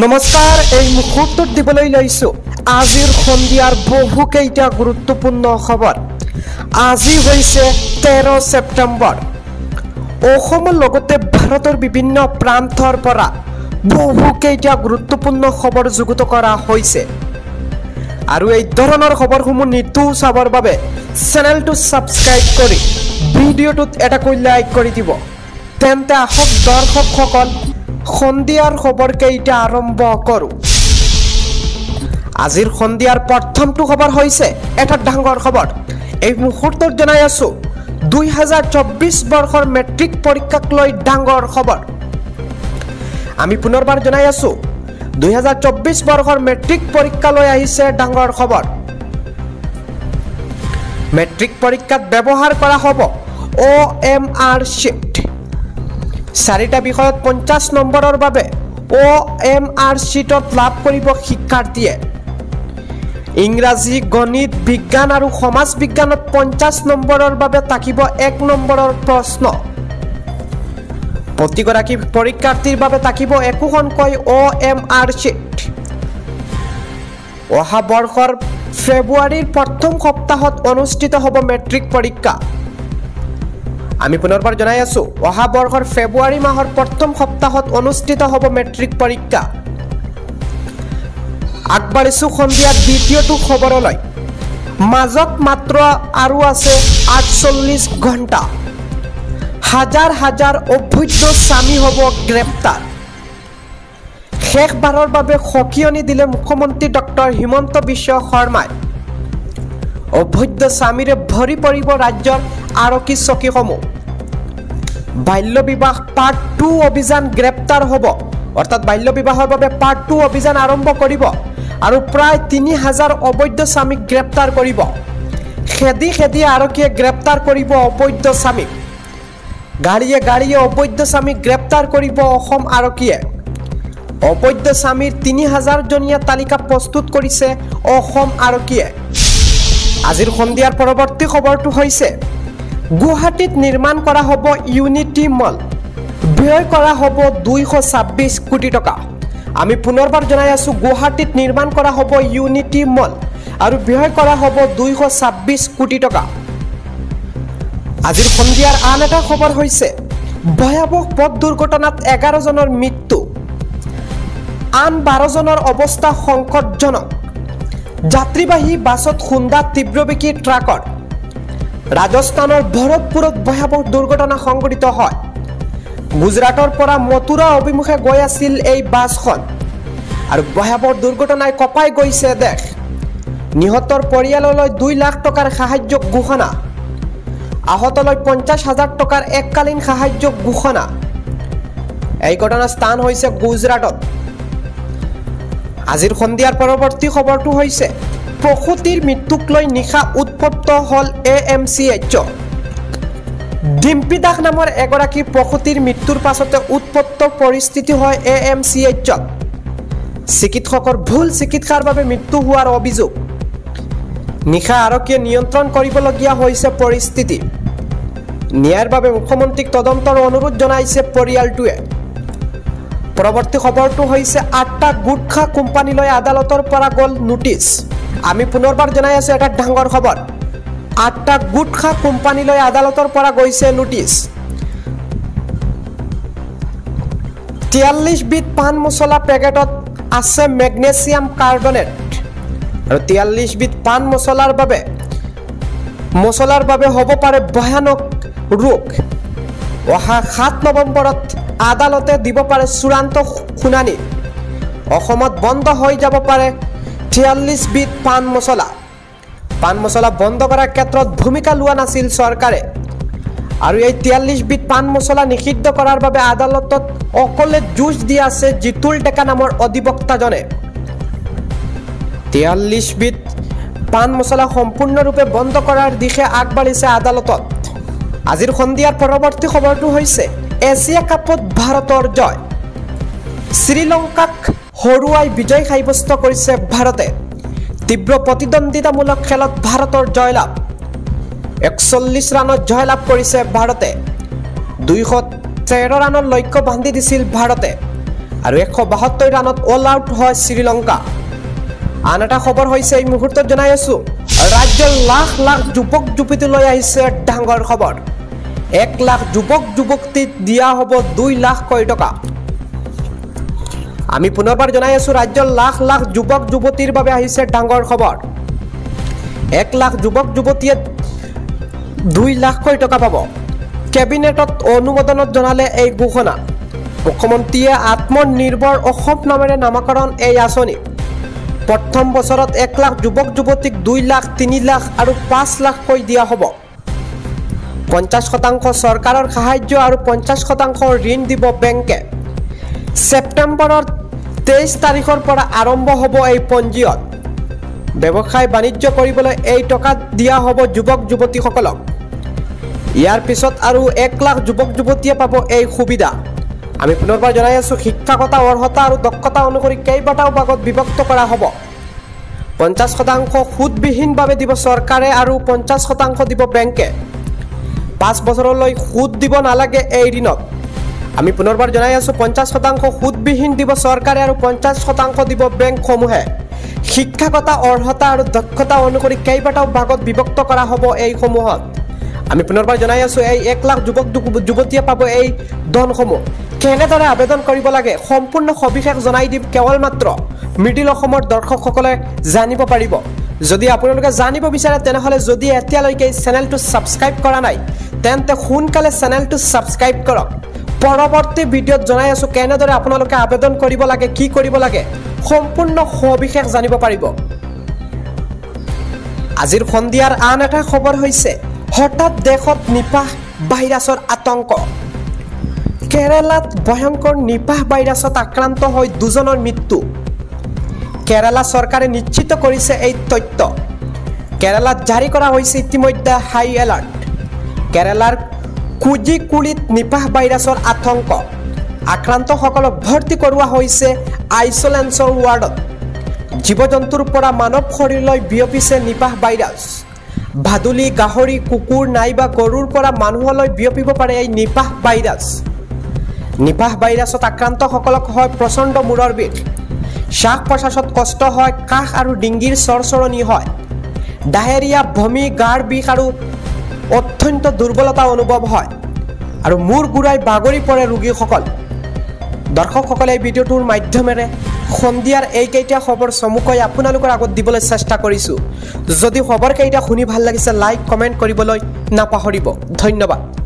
নমস্কাৰ এই মুহূৰ্তত দিবলৈ লৈছোঁ। আজিৰ সন্ধিয়াৰ বহুকেইটা গুৰুত্বপূৰ্ণ খবৰ। আজি হৈছে তেৰ ছেপ্টেম্বৰ। অসমৰ লগতে ভাৰতৰ বিভিন্ন প্ৰান্তৰ পৰা বহুকেইটা গুৰুত্বপূৰ্ণ খবৰ যুগুত কৰা হৈছে। আৰু এই ধৰণৰ খবৰসমূহ নিতৌ চাবৰ বাবে চেনেলটো ছাবস্ক্ৰাইব কৰি ভিডিঅ'টোত এটাকৈ লাইক কৰি দিব। তেন্তে আহক দৰ্শকসকল সন্ধিয়াৰ খবৰকেইটা আৰম্ভ কৰোঁ। আজিৰ সন্ধিয়াৰ প্ৰথমটো খবৰ হৈছে এটা ডাঙৰ খবৰ। এই মুহূৰ্তত জনাই আছো দুই হাজাৰ চৌব্বিছ বৰ্ষৰ মেট্ৰিক পৰীক্ষাক লৈ ডাঙৰ খবৰ। আমি পুনৰবাৰ জনাই আছো দুই হাজাৰ চৌব্বিছ বৰ্ষৰ মেট্ৰিক পৰীক্ষালৈ আহিছে ডাঙৰ খবৰ। মেট্ৰিক পৰীক্ষাত ব্যৱহাৰ কৰা হ'ব অ' এম আৰ শ্বিট চাৰিটা বিষয়ত পঞ্চাছ নম্বৰৰ বাবে অ' এম আৰ শ্বিটত লাভ কৰিব শিক্ষাৰ্থীয়ে। ইংৰাজী গণিত বিজ্ঞান আৰু সমাজ বিজ্ঞানত পঞ্চাছ নম্বৰৰ বাবে থাকিব এক নম্বৰৰ প্ৰশ্ন। প্ৰতিগৰাকী পৰীক্ষাৰ্থীৰ বাবে থাকিব একোখনকৈ অ' এম আৰ শ্বিট। অহা বৰ্ষৰ ফেব্ৰুৱাৰীৰ প্ৰথম সপ্তাহত অনুষ্ঠিত হ'ব মেট্ৰিক পৰীক্ষা। আমি পুনৰবাৰ জনাই আছো অহা বৰ্ষৰ ফেব্ৰুৱাৰী মাহৰ প্ৰথম সপ্তাহত অনুষ্ঠিত হ'ব মেট্ৰিক পৰীক্ষা। আগবাঢ়িছো সন্ধিয়া দ্বিতীয়টো খবৰলৈ। মাজত মাত্ৰ আৰু আছে আঠচল্লিছ ঘণ্টা। হাজাৰ হাজাৰ অবৈধ স্বামী হ'ব গ্ৰেপ্তাৰ। শেষবাৰৰ বাবে সকিয়নি দিলে মুখ্যমন্ত্ৰী ডক্টৰ হিমন্ত বিশ্ব শৰ্মাই। অবৈধ স্বামীৰে ভৰি পৰিব ৰাজ্যৰ আৰক্ষী চকীসমূহ। বাল্য বিবাহ পাৰ্ট টু অভিযান গ্ৰেপ্তাৰ হ'ব। অৰ্থাৎ বাল্য বিবাহৰ বাবে পাৰ্ট টু অভিযান আৰম্ভ কৰিব আৰু প্ৰায় তিনি হাজাৰ অবৈধ স্বামীক গ্ৰেপ্তাৰ কৰিব। খেদি খেদি আৰক্ষীয়ে গ্ৰেপ্তাৰ কৰিব অবৈধ স্বামীক। গাড়ীয়ে গাড়ীয়ে অবৈধ স্বামীক গ্ৰেপ্তাৰ কৰিব অসম আৰক্ষীয়ে। অবৈধ স্বামীৰ তিনি হাজাৰজনীয়া তালিকা প্ৰস্তুত কৰিছে অসম আৰক্ষীয়ে। আজিৰ সন্ধিয়াৰ পৰৱৰ্তী খবৰটো হৈছে গুৱাহাটীত নিৰ্মাণ কৰা হ'ব ইউনিটি মল। ব্যয় কৰা হ'ব দুইশ ছাব্বিছ কোটি টকা। আমি পুনৰবাৰ জনাই আছোঁ গুৱাহাটীত নিৰ্মাণ কৰা হ'ব ইউনিটি মল আৰু ব্যয় কৰা হ'ব দুইশ ছাব্বিছ কোটি টকা। আজিৰ সন্ধিয়াৰ আন এটা খবৰ হৈছে ভয়াৱহ পথ দুৰ্ঘটনাত এঘাৰজনৰ মৃত্যু। আন বাৰজনৰ অৱস্থা সংকটজনক। যাত্ৰীবাহী বাছত খুন্দা তীব্ৰবেগী ট্ৰাকৰ। ৰাজস্থানৰ ভৰতপুৰত ভয়াৱহ দুৰ্ঘটনা সংঘটিত হয়। গুজৰাটৰ পৰা মথুৰা অভিমুখে গৈ আছিল এই বাছখন। আৰু ভয়াৱহ দুৰ্ঘটনাই কঁপাই গৈছে দেশ। নিহতৰ পৰিয়াললৈ দুই লাখ টকাৰ সাহায্য ঘোষণা। আহতলৈ পঞ্চাছ হাজাৰ টকাৰ এককালীন সাহায্য ঘোষণা। এই ঘটনাৰ স্থান হৈছে গুজৰাটত। আজিৰ সন্ধিয়াৰ পৰৱৰ্তী খবৰটো হৈছে প্ৰসূতিৰ মৃত্যুক লৈ নিশা উৎপত্ত হ'ল A M C H Dimpi Das নামৰ এগৰাকী প্ৰসূতিৰ মৃত্যুৰ পাছতে উৎপত্ত পৰিস্থিতি হয় এ এম চি এইচত চিকিৎসকৰ ভুল চিকিৎসাৰ বাবে মৃত্যু হোৱাৰ অভিযোগ। নিশা আৰক্ষীয়ে নিয়ন্ত্ৰণ কৰিবলগীয়া হৈছে পৰিস্থিতি। ন্যায়ৰ বাবে মুখ্যমন্ত্ৰীক তদন্তৰ অনুৰোধ জনাইছে পৰিয়ালটোৱে। পৰৱৰ্তী খবৰটো হৈছে আঠটা গুটখা কোম্পানীলৈ আদালতৰ পৰা গ'ল নোটিছ আমি পুনৰবাৰ জনাই আছোঁ এটা ডাঙৰ খবৰ। আঠটা গুটখা কোম্পানীলৈ আদালতৰ পৰা গৈছে নোটিছ তিয়াল্লিছবিধ পাণ মছলা পেকেটত আছে মেগনেছিয়াম কাৰ্বনেট। আৰু তিয়াল্লিছবিধ পাণ মছলাৰ বাবে মছলাৰ বাবে হ'ব পাৰে ভয়ানক ৰোগ। অহা সাত নৱেম্বৰত আদালতে দিব পাৰে চূড়ান্ত শুনানি অসমত বন্ধ হৈ যাব পাৰে তিয়াল্লিছবিধ পাণ মছলা। পাণ মছলা বন্ধ কৰাৰ ক্ষেত্ৰত ভূমিকা লোৱা নাছিল চৰকাৰে। আৰু এই তিয়াল্লিছবিধ পাণ মছলা নিষিদ্ধ কৰাৰ বাবে আদালতত অকলে যুঁজ দি আছে জিতুল ডেকা নামৰ অধিবক্তাজনে। তিয়াল্লিছবিধ পাণ মছলা সম্পূৰ্ণৰূপে বন্ধ কৰাৰ দিশে আগবাঢ়িছে আদালতত। আজিৰ সন্ধিয়াৰ পৰৱৰ্তী খবৰটো হৈছে এছিয়া কাপত ভাৰতৰ জয়। শ্ৰীলংকাক হৰুৱাই বিজয় সাব্যস্ত কৰিছে ভাৰতে। তীব্ৰ প্ৰতিদ্বন্দ্বিতামূলক খেলত ভাৰতৰ জয়লাভ। একচল্লিছ ৰানত জয়লাভ কৰিছে ভাৰতে। দুইশ তেৰ ৰানৰ লক্ষ্য বান্ধি দিছিল ভাৰতে আৰু এশ বাসত্তৰ ৰাণত অল আউট হয় শ্ৰীলংকা। আন এটা খবৰ হৈছে এই মুহূৰ্তত জনাই আছো ৰাজ্যৰ লাখ লাখ যুৱক যুৱতীলৈ আহিছে ডাঙৰ খবৰ। এক লাখ যুৱক যুৱতীক দিয়া হ'ব দুই লাখ কোটি টকা। আমি পুনৰবাৰ জনাই আছো ৰাজ্যৰ লাখ লাখ যুৱক যুৱতীৰ বাবে আহিছে ডাঙৰ খবৰ। এক লাখ যুৱক যুৱতীয়ে দুই লাখ কোটি টকা পাব। কেবিনেটত অনুমোদনত জনালে এই ঘোষণা। মুখ্যমন্ত্ৰীয়ে আত্মনিৰ্ভৰ অসম নামেৰে নামাকৰণ এই আঁচনি। প্ৰথম বছৰত এক লাখ যুৱক যুৱতীক দুই লাখ তিনি লাখ আৰু পাঁচ লাখকৈ দিয়া হ'ব। পঞ্চাছ শতাংশ চৰকাৰৰ সাহায্য আৰু পঞ্চাছ শতাংশ ঋণ দিব বেংকে। ছেপ্টেম্বৰৰ তেইছ তাৰিখৰ পৰা আৰম্ভ হ'ব এই পঞ্জীয়ন। ব্যৱসায় বাণিজ্য কৰিবলৈ এই টকা দিয়া হ'ব যুৱক যুৱতীসকলক। ইয়াৰ পিছত আৰু এক লাখ যুৱক যুৱতীয়ে পাব এই সুবিধা। আমি পুনৰবাৰ জনাই আছোঁ শিক্ষাগত অৰ্হতা আৰু দক্ষতা অনুসৰি কেইবাটাও ভাগত বিভক্ত কৰা হ'ব। পঞ্চাছ শতাংশ সুদবিহীনভাৱে দিব চৰকাৰে আৰু পঞ্চাছ শতাংশ দিব বেংকে। পাঁচ বছৰলৈ সুদ দিব নালাগে এই ঋণত আমি পুনৰবাৰ জনাই আছোঁ পঞ্চাছ শতাংশ সুদবিহীন দিব চৰকাৰে আৰু পঞ্চাছ শতাংশ দিব বেংকসমূহে। শিক্ষাগত অৰ্হতা আৰু দক্ষতা অনুসৰি কেইবাটাও ভাগত বিভক্ত কৰা হ'ব এইসমূহত। আমি পুনৰবাৰ জনাই আছোঁ এই এক লাখ যুৱক যুৱতীয়ে পাব এই ধনসমূহ। কেনেদৰে আবেদন কৰিব লাগে সম্পূৰ্ণ সবিশেষ জনাই দিম কেৱল মাত্ৰ মিডিল অসমৰ দৰ্শকসকলে জানিব পাৰিব। যদি আপোনালোকে জানিব বিচাৰে তেনেহ'লে যদি এতিয়ালৈকে এই চেনেলটো ছাবস্ক্ৰাইব কৰা নাই তেন্তে সোনকালে চেনেলটো ছাবস্ক্ৰাইব কৰক। পৰৱৰ্তী ভিডিঅ'ত জনাই আছোঁ কেনেদৰে আপোনালোকে আবেদন কৰিব লাগে কি কৰিব লাগে সম্পূৰ্ণ সবিশেষ জানিব পাৰিব। আজিৰ সন্ধিয়াৰ আন এটা খবৰ হৈছে হঠাৎ দেশত নিপাহ ভাইৰাছৰ আতংক। কেৰালাত ভয়ংকৰ নিপাহ ভাইৰাছত আক্ৰান্ত হৈ দুজনৰ মৃত্যু। কেৰালা চৰকাৰে নিশ্চিত কৰিছে এই তথ্য। কেৰালাত জাৰি কৰা হৈছে ইতিমধ্যে হাই এলাৰ্ট। কেৰালাৰ কুজিকুলিত নিপাহ ভাইৰাছৰ আতংক। আক্ৰান্তসকলক ভৰ্তি কৰোৱা হৈছে আইচলেঞ্চৰ ৱাৰ্ডত। জীৱ জন্তুৰ পৰা মানৱ শৰীৰলৈ বিয়পিছে নিপাহ ভাইৰাছ। ভাদুলি গাহৰি কুকুৰ নাইবা গৰুৰ পৰা মানুহলৈ বিয়পিব পাৰে এই নিপাহ ভাইৰাছ। নিপাহ ভাইৰাছত আক্ৰান্তসকলক হয় প্ৰচণ্ড মূৰৰ বিষ। শ্বাস প্ৰশ্বাসত কষ্ট হয় কাহ আৰু ডিঙিৰ চৰচৰণি হয়। ডায়েৰিয়া বমি গাৰ বিষ আৰু অত্যন্ত দুৰ্বলতা অনুভৱ হয়। আৰু মূৰ ঘূৰাই বাগৰি পৰে ৰোগীসকল। দৰ্শকসকলে এই ভিডিঅ'টোৰ মাধ্যমেৰে সন্ধিয়াৰ এইকেইটা খবৰ চমুকৈ আপোনালোকৰ আগত দিবলৈ চেষ্টা কৰিছোঁ। যদি খবৰকেইটা শুনি ভাল লাগিছে লাইক কমেণ্ট কৰিবলৈ নাপাহৰিব। ধন্যবাদ।